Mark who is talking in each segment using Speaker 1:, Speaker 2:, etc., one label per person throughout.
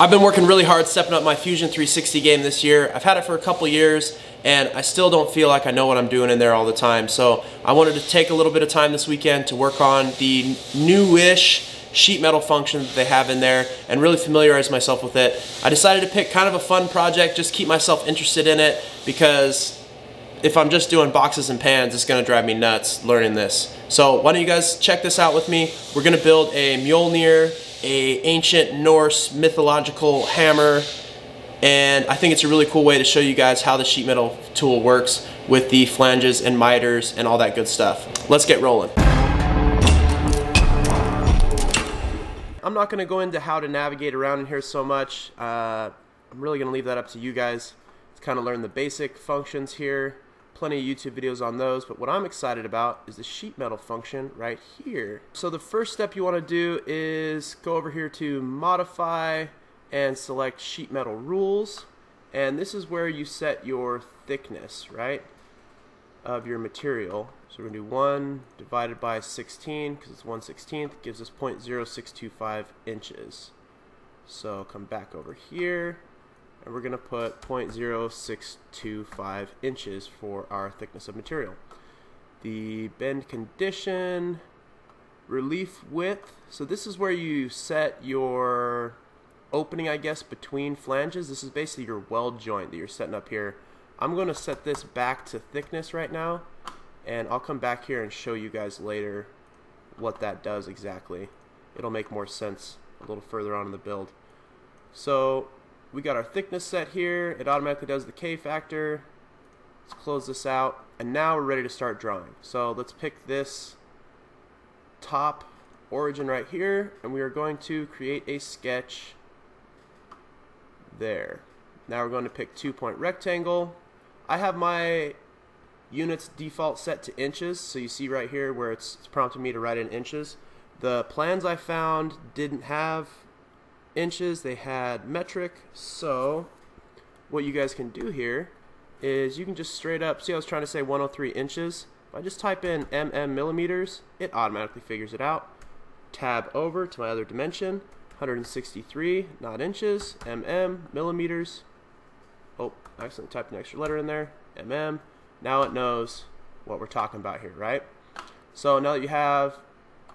Speaker 1: I've been working really hard stepping up my Fusion 360 game this year. I've had it for a couple years and I still don't feel like I know what I'm doing in there all the time. So I wanted to take a little bit of time this weekend to work on the newish sheet metal function that they have in there and really familiarize myself with it. I decided to pick kind of a fun project, just keep myself interested in it because if I'm just doing boxes and pans, it's gonna drive me nuts learning this. So why don't you guys check this out with me? We're gonna build a Mjolnir a ancient Norse mythological hammer and I think it's a really cool way to show you guys how the sheet metal tool works with the flanges and miters and all that good stuff. Let's get rolling. I'm not going to go into how to navigate around in here so much. Uh, I'm really going to leave that up to you guys to kind of learn the basic functions here plenty of YouTube videos on those, but what I'm excited about is the sheet metal function right here. So the first step you want to do is go over here to modify and select sheet metal rules and this is where you set your thickness, right, of your material. So we're to do 1 divided by 16 because it's 1 16th gives us 0.0625 inches. So come back over here and we're going to put 0.0625 inches for our thickness of material. The bend condition, relief width, so this is where you set your opening, I guess, between flanges. This is basically your weld joint that you're setting up here. I'm going to set this back to thickness right now, and I'll come back here and show you guys later what that does exactly. It'll make more sense a little further on in the build. So we got our thickness set here. It automatically does the K factor. Let's close this out. And now we're ready to start drawing. So let's pick this top origin right here. And we are going to create a sketch there. Now we're going to pick two point rectangle. I have my units default set to inches. So you see right here where it's, prompting me to write in inches. The plans I found didn't have inches, they had metric. So what you guys can do here is you can just straight up, see I was trying to say 103 inches. If I just type in mm millimeters, it automatically figures it out. Tab over to my other dimension, 163, not inches, mm, millimeters. Oh, I accidentally typed an extra letter in there, mm. Now it knows what we're talking about here, right? So now that you have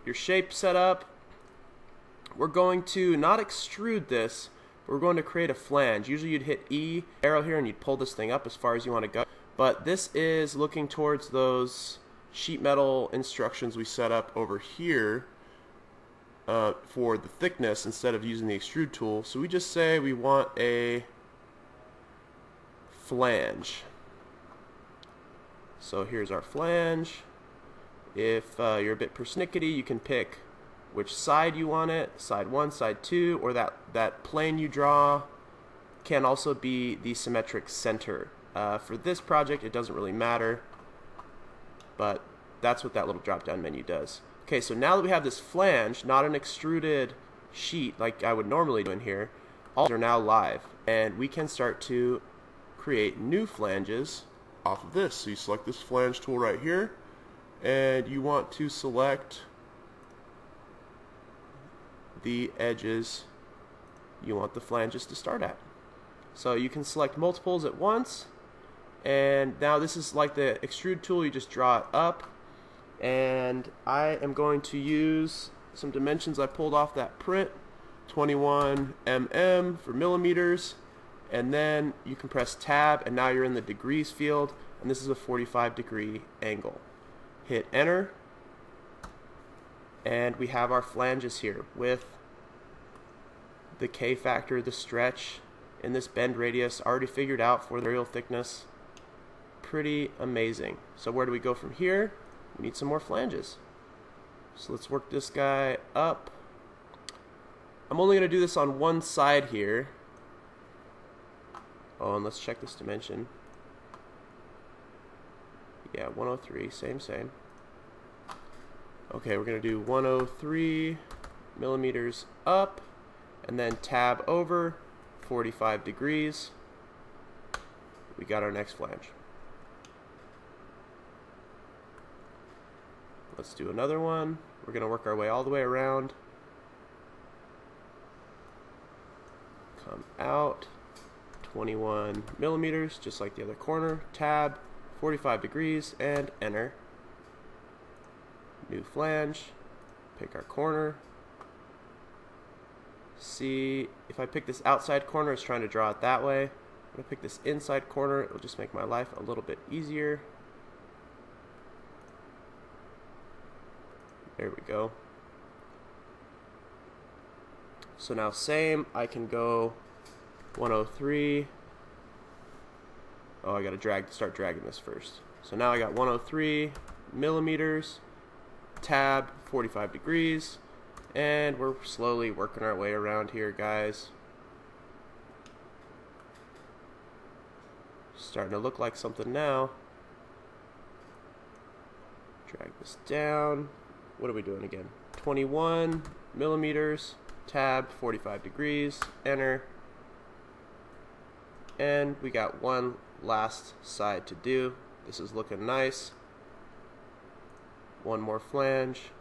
Speaker 1: your shape set up, we're going to not extrude this, but we're going to create a flange. Usually you'd hit E, arrow here, and you'd pull this thing up as far as you want to go. But this is looking towards those sheet metal instructions we set up over here uh, for the thickness instead of using the extrude tool. So we just say we want a flange. So here's our flange. If uh, you're a bit persnickety, you can pick which side you want it, side 1, side 2, or that, that plane you draw can also be the symmetric center. Uh, for this project, it doesn't really matter, but that's what that little drop-down menu does. Okay, so now that we have this flange, not an extruded sheet like I would normally do in here, all are now live, and we can start to create new flanges off of this. So you select this flange tool right here, and you want to select the edges you want the flanges to start at. So you can select multiples at once and now this is like the extrude tool you just draw it up and I am going to use some dimensions I pulled off that print 21 mm for millimeters and then you can press tab and now you're in the degrees field and this is a 45 degree angle hit enter and we have our flanges here with the K factor, the stretch, and this bend radius already figured out for the material thickness. Pretty amazing. So where do we go from here? We need some more flanges. So let's work this guy up. I'm only going to do this on one side here. Oh, and let's check this dimension. Yeah, 103, same, same. Okay, we're going to do 103 millimeters up and then tab over 45 degrees. We got our next flange. Let's do another one. We're going to work our way all the way around. come out 21 millimeters, just like the other corner, tab, 45 degrees, and enter. New flange, pick our corner. See, if I pick this outside corner, it's trying to draw it that way. I'm gonna pick this inside corner, it'll just make my life a little bit easier. There we go. So now same, I can go 103. Oh, I gotta drag, start dragging this first. So now I got 103 millimeters, tab 45 degrees, and we're slowly working our way around here, guys. Starting to look like something now. Drag this down. What are we doing again? 21 millimeters, tab 45 degrees, enter and we got one last side to do this is looking nice one more flange.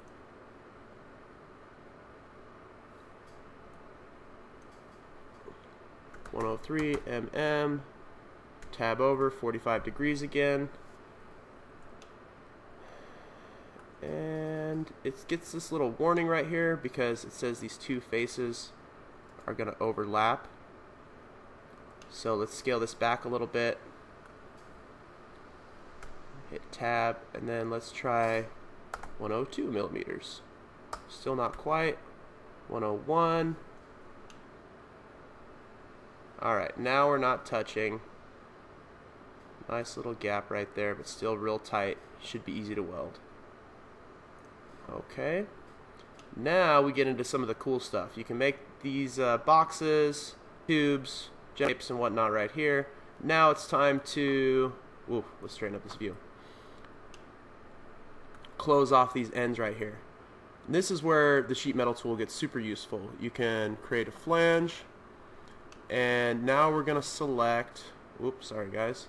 Speaker 1: One hundred three mm tab over 45 degrees again. And it gets this little warning right here because it says these two faces are going to overlap. So let's scale this back a little bit. Hit tab, and then let's try 102 millimeters. Still not quite. 101. Alright, now we're not touching. Nice little gap right there, but still real tight. Should be easy to weld. Okay. Now we get into some of the cool stuff. You can make these uh, boxes, tubes, shapes and whatnot right here. Now it's time to, ooh, let's straighten up this view. Close off these ends right here. This is where the sheet metal tool gets super useful. You can create a flange, and now we're going to select, oops, sorry guys.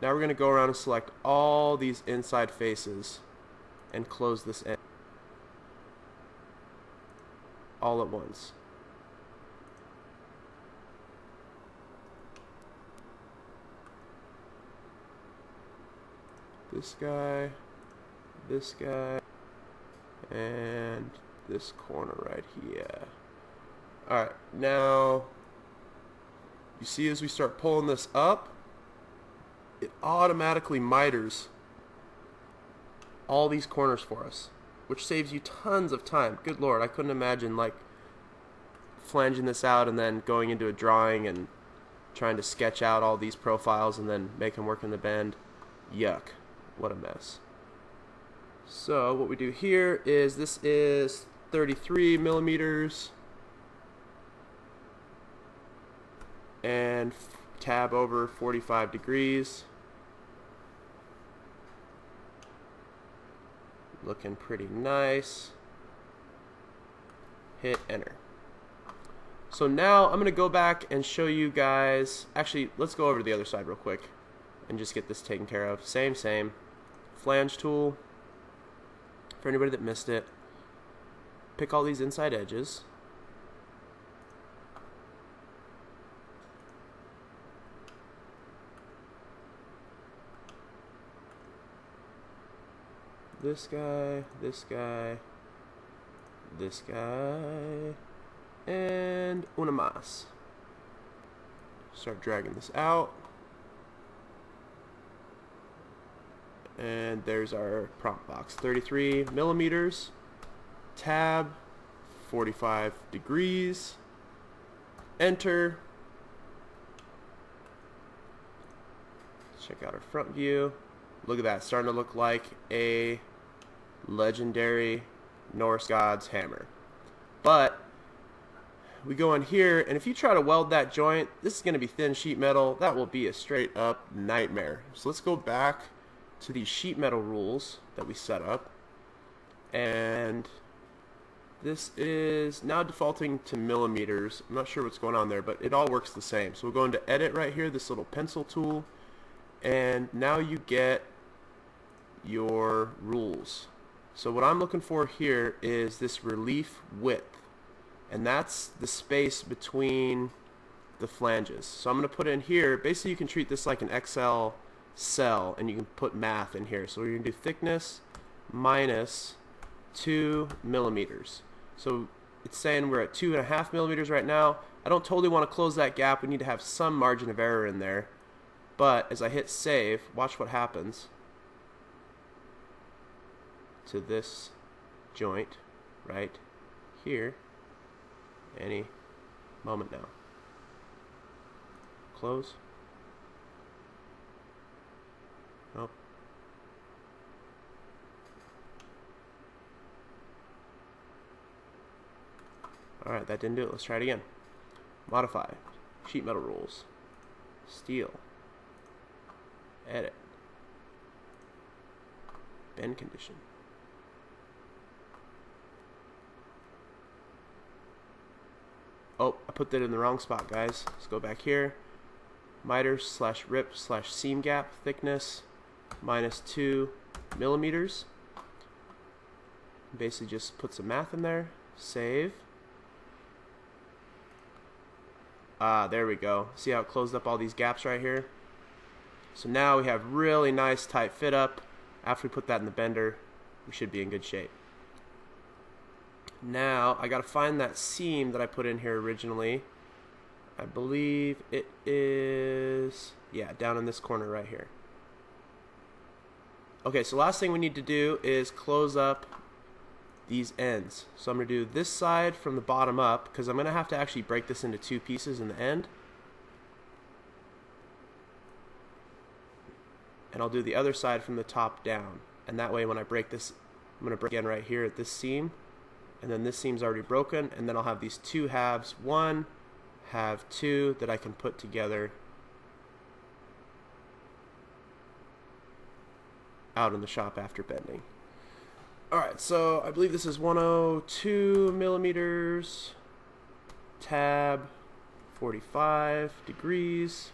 Speaker 1: Now we're going to go around and select all these inside faces and close this end all at once. this guy, this guy, and this corner right here. Alright, now you see as we start pulling this up, it automatically miters all these corners for us, which saves you tons of time. Good lord, I couldn't imagine like flanging this out and then going into a drawing and trying to sketch out all these profiles and then make them work in the bend. Yuck. What a mess. So what we do here is this is 33 millimeters and tab over 45 degrees. Looking pretty nice. Hit enter. So now I'm going to go back and show you guys, actually let's go over to the other side real quick and just get this taken care of. Same, same flange tool for anybody that missed it pick all these inside edges this guy, this guy, this guy, and una más. Start dragging this out. And there's our prompt box. 33 millimeters tab 45 degrees enter. Check out our front view. Look at that starting to look like a legendary Norse god's hammer. But we go in here and if you try to weld that joint this is going to be thin sheet metal. That will be a straight up nightmare. So let's go back to these sheet metal rules that we set up. And this is now defaulting to millimeters. I'm not sure what's going on there but it all works the same. So we'll go into edit right here this little pencil tool. And now you get your rules. So what I'm looking for here is this relief width. And that's the space between the flanges. So I'm going to put in here, basically you can treat this like an Excel cell and you can put math in here. So we're going to do thickness minus 2 millimeters. So it's saying we're at 2.5 millimeters right now. I don't totally want to close that gap. We need to have some margin of error in there. But as I hit save, watch what happens to this joint right here any moment now. Close. Alright, that didn't do it. Let's try it again. Modify. Sheet metal rules. Steel. Edit. Bend condition. Oh, I put that in the wrong spot, guys. Let's go back here. Miter slash rip slash seam gap thickness minus 2 millimeters. Basically just put some math in there. Save. Ah, there we go. See how it closed up all these gaps right here? So now we have really nice tight fit up. After we put that in the bender, we should be in good shape. Now, I gotta find that seam that I put in here originally. I believe it is, yeah, down in this corner right here. Okay, so last thing we need to do is close up these ends. So I'm going to do this side from the bottom up because I'm going to have to actually break this into two pieces in the end. And I'll do the other side from the top down. And that way when I break this, I'm going to break again right here at this seam. And then this seam's already broken. And then I'll have these two halves. One, half two that I can put together out in the shop after bending. Alright, so I believe this is 102 millimeters, tab 45 degrees,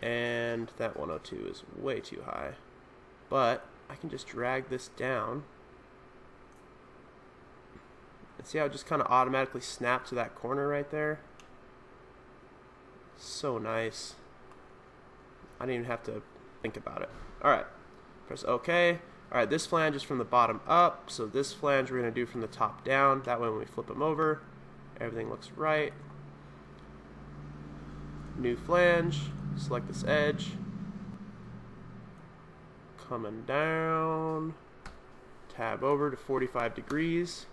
Speaker 1: and that 102 is way too high. But I can just drag this down and see how it just kind of automatically snapped to that corner right there? So nice. I didn't even have to think about it. Alright, press OK. Alright, this flange is from the bottom up, so this flange we're going to do from the top down. That way when we flip them over, everything looks right. New flange, select this edge. Coming down, tab over to 45 degrees.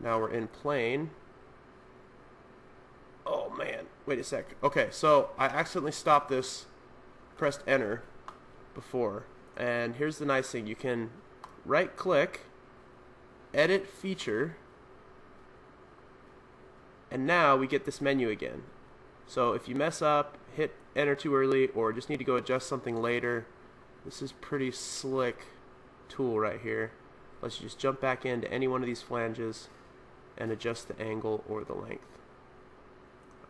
Speaker 1: Now we're in plane. Oh man, wait a sec. Okay, so I accidentally stopped this, pressed enter before and here's the nice thing you can right click, edit feature, and now we get this menu again. So if you mess up, hit enter too early, or just need to go adjust something later, this is pretty slick tool right here. Let's just jump back into any one of these flanges and adjust the angle or the length.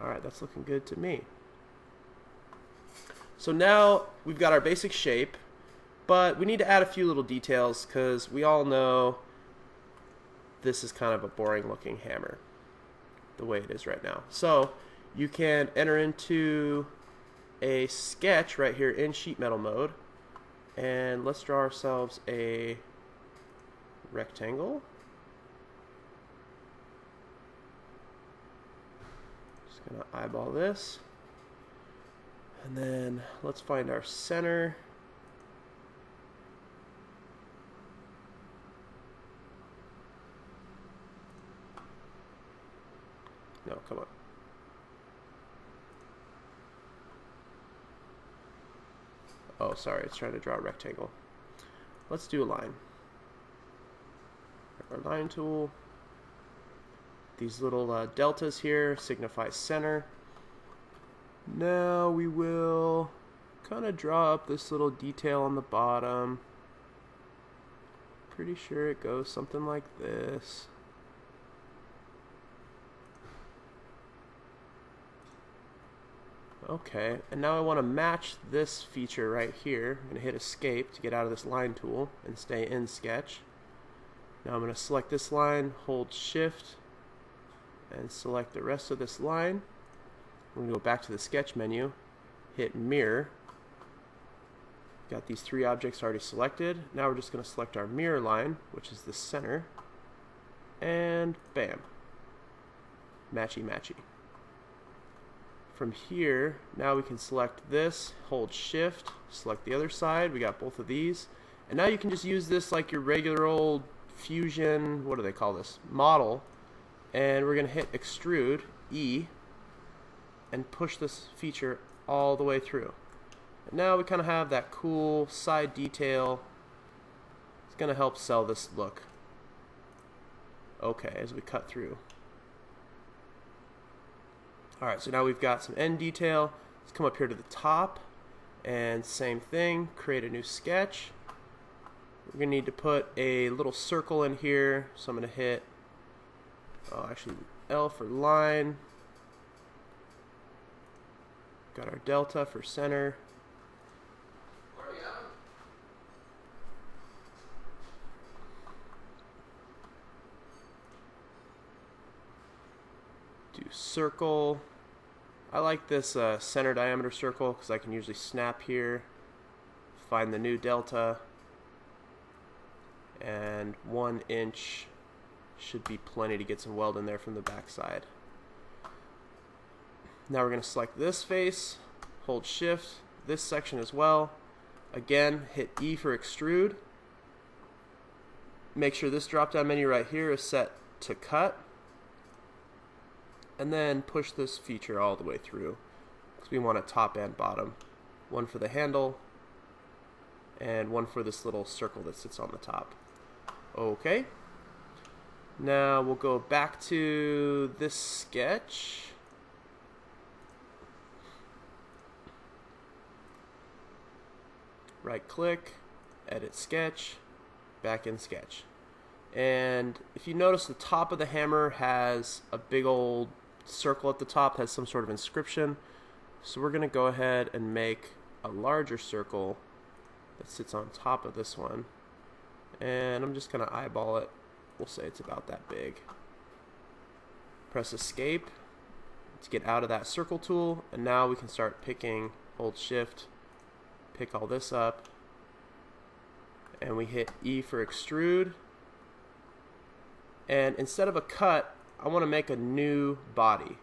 Speaker 1: Alright, that's looking good to me. So now we've got our basic shape but we need to add a few little details because we all know this is kind of a boring looking hammer the way it is right now. So you can enter into a sketch right here in sheet metal mode and let's draw ourselves a rectangle. Just gonna eyeball this and then let's find our center Come on. Oh, sorry, it's trying to draw a rectangle. Let's do a line. Our line tool. These little uh, deltas here signify center. Now we will kind of draw up this little detail on the bottom. Pretty sure it goes something like this. Okay, and now I want to match this feature right here. I'm going to hit escape to get out of this line tool and stay in sketch. Now I'm going to select this line, hold shift, and select the rest of this line. I'm going to go back to the sketch menu, hit mirror. Got these three objects already selected. Now we're just going to select our mirror line, which is the center, and bam, matchy matchy. From here, now we can select this, hold shift, select the other side, we got both of these, and now you can just use this like your regular old fusion, what do they call this, model, and we're going to hit extrude, E, and push this feature all the way through. And now we kind of have that cool side detail. It's going to help sell this look. Okay, as we cut through. Alright, so now we've got some end detail. Let's come up here to the top and same thing, create a new sketch. We're to need to put a little circle in here, so I'm to hit, oh, actually L for line. Got our delta for center. Do circle. I like this uh, center diameter circle because I can usually snap here, find the new delta, and one inch should be plenty to get some weld in there from the back side. Now we're going to select this face, hold shift, this section as well. Again, hit E for extrude. Make sure this drop down menu right here is set to cut and then push this feature all the way through because we want a top and bottom. One for the handle and one for this little circle that sits on the top. Okay. Now we'll go back to this sketch. Right click edit sketch back in sketch. And if you notice the top of the hammer has a big old circle at the top has some sort of inscription. So we're going to go ahead and make a larger circle that sits on top of this one. And I'm just going to eyeball it. We'll say it's about that big. Press escape to get out of that circle tool. And now we can start picking, hold shift, pick all this up. And we hit E for extrude. And instead of a cut, I want to make a new body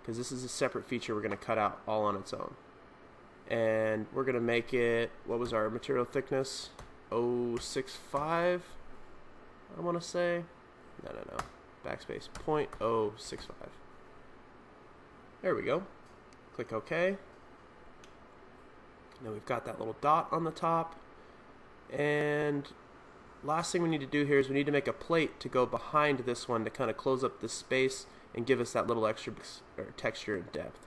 Speaker 1: because this is a separate feature we're going to cut out all on its own. And we're going to make it, what was our material thickness? 065, I want to say. No, no, no. Backspace, 0.065. There we go. Click OK. Now we've got that little dot on the top. And last thing we need to do here is we need to make a plate to go behind this one to kind of close up the space and give us that little extra texture and depth.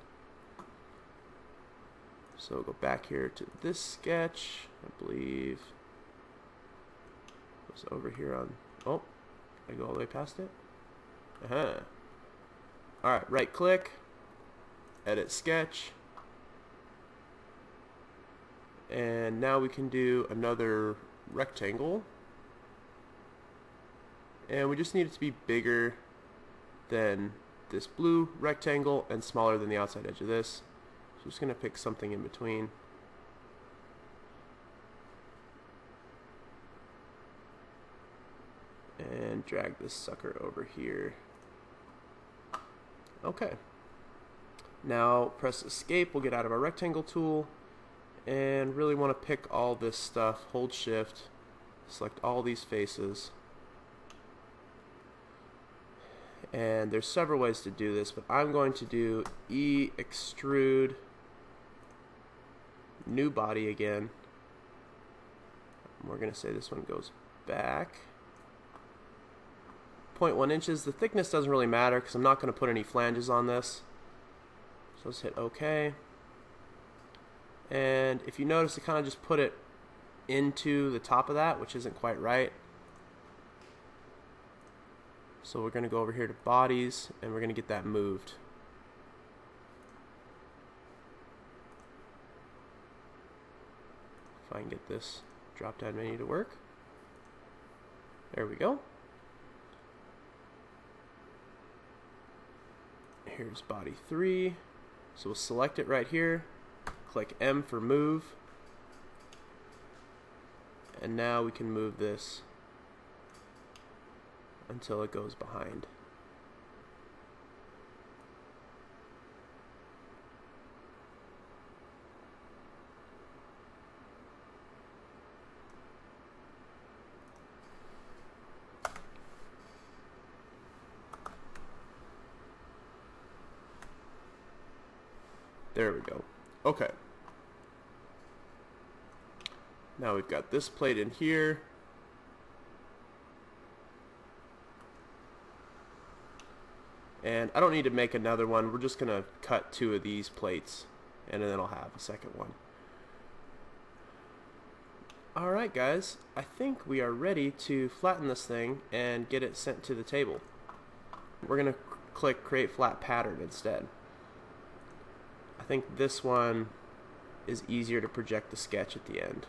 Speaker 1: So we'll go back here to this sketch, I believe. It was over here on, oh, I go all the way past it? Uh-huh. Alright, right click, edit sketch, and now we can do another rectangle and we just need it to be bigger than this blue rectangle and smaller than the outside edge of this. So I'm just going to pick something in between. And drag this sucker over here. Okay. Now press escape, we'll get out of our rectangle tool and really want to pick all this stuff, hold shift, select all these faces and there's several ways to do this but I'm going to do E extrude new body again. We're going to say this one goes back. 0.1 inches. The thickness doesn't really matter because I'm not going to put any flanges on this. So let's hit OK. And if you notice I kind of just put it into the top of that which isn't quite right so we're going to go over here to bodies and we're going to get that moved. If I can get this drop down menu to work. There we go. Here's body 3. So we'll select it right here. Click M for move. And now we can move this until it goes behind. There we go. Okay. Now we've got this plate in here. And I don't need to make another one. We're just going to cut two of these plates and then I'll have a second one. Alright guys, I think we are ready to flatten this thing and get it sent to the table. We're going to click create flat pattern instead. I think this one is easier to project the sketch at the end.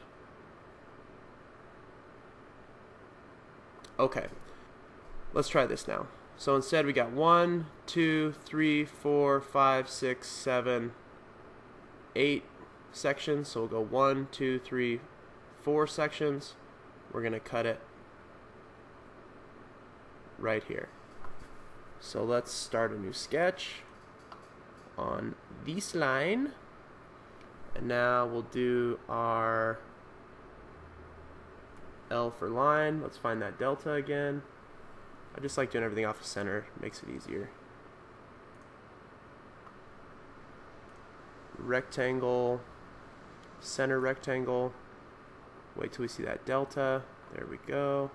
Speaker 1: Okay, let's try this now. So instead we got one, two, three, four, five, six, seven, eight sections. So we'll go one, two, three, four sections. We're going to cut it right here. So let's start a new sketch on this line. And now we'll do our L for line. Let's find that delta again. I just like doing everything off the center. Makes it easier. Rectangle, center rectangle. Wait till we see that delta. There we go.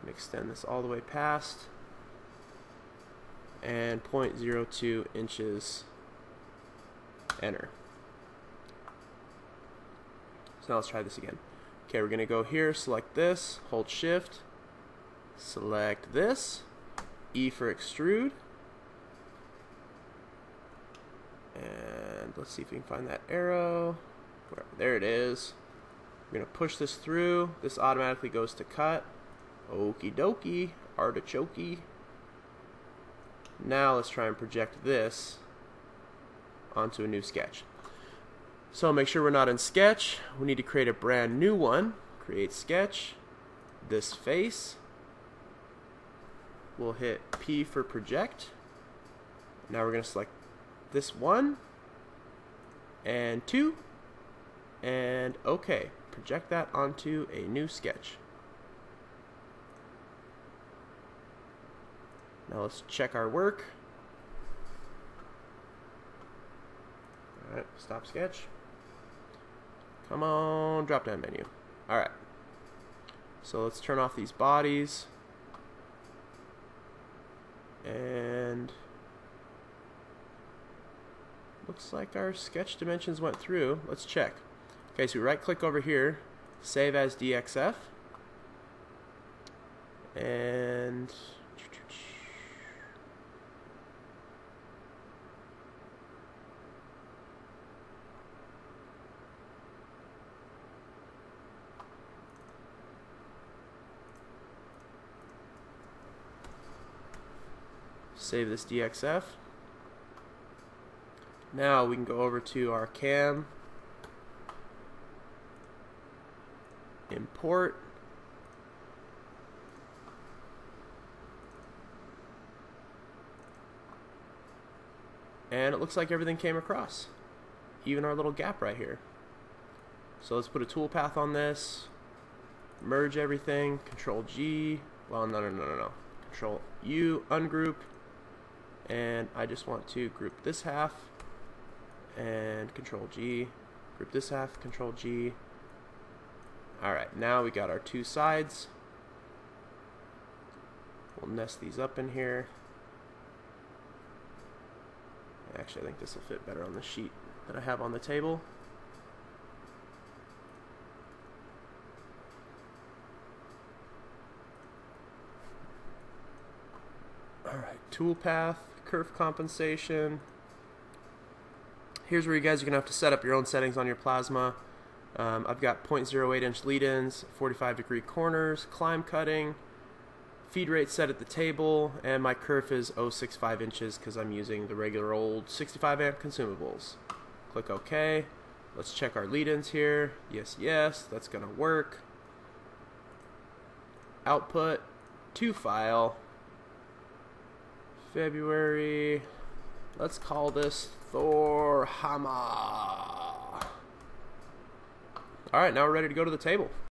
Speaker 1: And extend this all the way past and 0.02 inches enter so now let's try this again okay we're gonna go here select this hold shift select this E for extrude. And let's see if we can find that arrow. Where, there it is. We're gonna push this through. This automatically goes to cut. Okie dokie artichoke now let's try and project this onto a new sketch. So make sure we're not in sketch. We need to create a brand new one. Create sketch. This face. We'll hit P for project. Now we're going to select this one and two and OK. Project that onto a new sketch. Now let's check our work. Alright, stop sketch. Come on, drop down menu. Alright. So let's turn off these bodies. And looks like our sketch dimensions went through. Let's check. Okay, so we right click over here, save as DXF. And Save this DXF. Now we can go over to our cam, import, and it looks like everything came across, even our little gap right here. So let's put a toolpath on this, merge everything, Control G, well no no no no no, Control U, ungroup, and I just want to group this half and control G. Group this half control G. Alright now we got our two sides. We'll nest these up in here. Actually I think this will fit better on the sheet that I have on the table. Alright, toolpath kerf compensation. Here's where you guys are going to have to set up your own settings on your plasma. Um, I've got 0.08 inch lead-ins, 45 degree corners, climb cutting, feed rate set at the table, and my kerf is 065 inches because I'm using the regular old 65 amp consumables. Click OK. Let's check our lead-ins here. Yes, yes, that's going to work. Output to file. February. Let's call this Thor Hammer. Alright, now we're ready to go to the table.